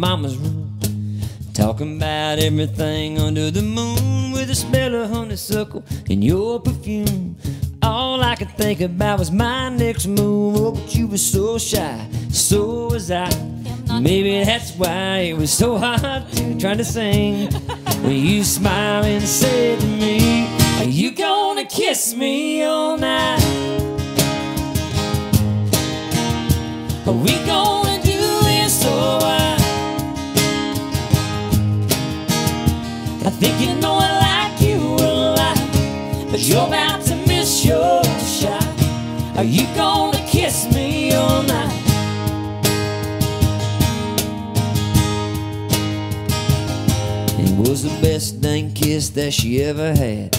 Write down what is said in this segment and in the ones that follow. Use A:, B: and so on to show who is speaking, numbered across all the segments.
A: mama's roof, Talking about everything under the moon with the smell of honeysuckle and your perfume. All I could think about was my next move. Oh, but you were so shy, so was I. Maybe that's why it was so hard to try to sing. When you smiled and said to me, Are you gonna kiss me all night? Think you know I like you a lot, but you're about to miss your shot. Are you gonna kiss me all night? It was the best dang kiss that she ever had.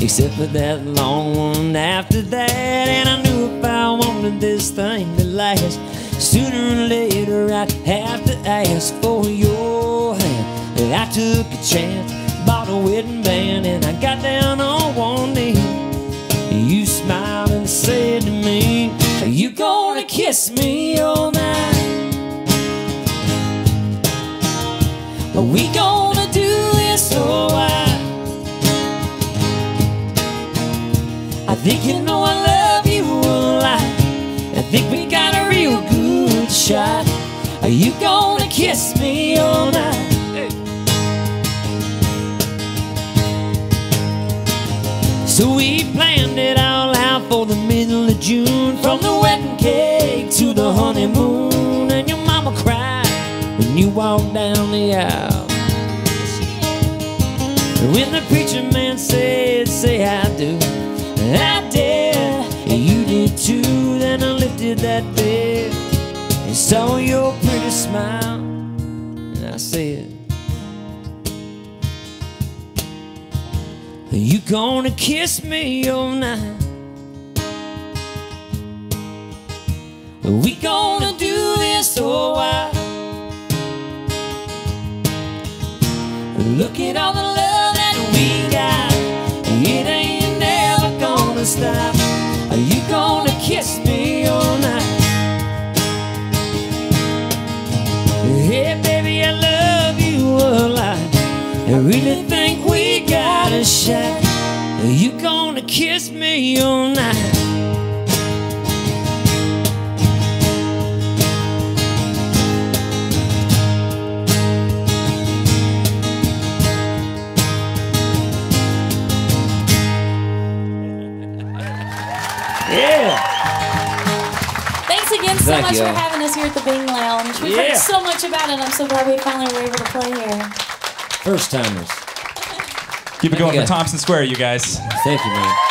A: Except for that long one after that. And I knew if I wanted this thing to last, sooner or later I'd have to ask for your hand. But I took a chance, a wedding band, and I got down on one knee. You smiled and said to me, Are you gonna kiss me all night? Are we gonna do this or what? I think you know I love you a lot. I think we got a real good shot. Are you gonna kiss me all night? So we planned it all out for the middle of June. From the wedding cake to the honeymoon. And your mama cried when you walked down the aisle. When the preacher man said, say I do. I did, you did too. Then I lifted that bed and saw your pretty smile. And I said you gonna kiss me all night? We gonna do this or what? Look at all the love that we got. It ain't never gonna stop. Are you gonna kiss me all night? Hey, baby, I love you a lot. I really got a you gonna kiss me all night? Yeah.
B: Thanks again so
A: Thank
B: much
A: you.
B: for having us here at the Bing Lounge. We've
A: Yeah.
B: heard so much about it. I'm so glad we finally were able to play here.
A: First timers.
C: Keep it going for. Thompson Square, you guys.
A: Thank you, man.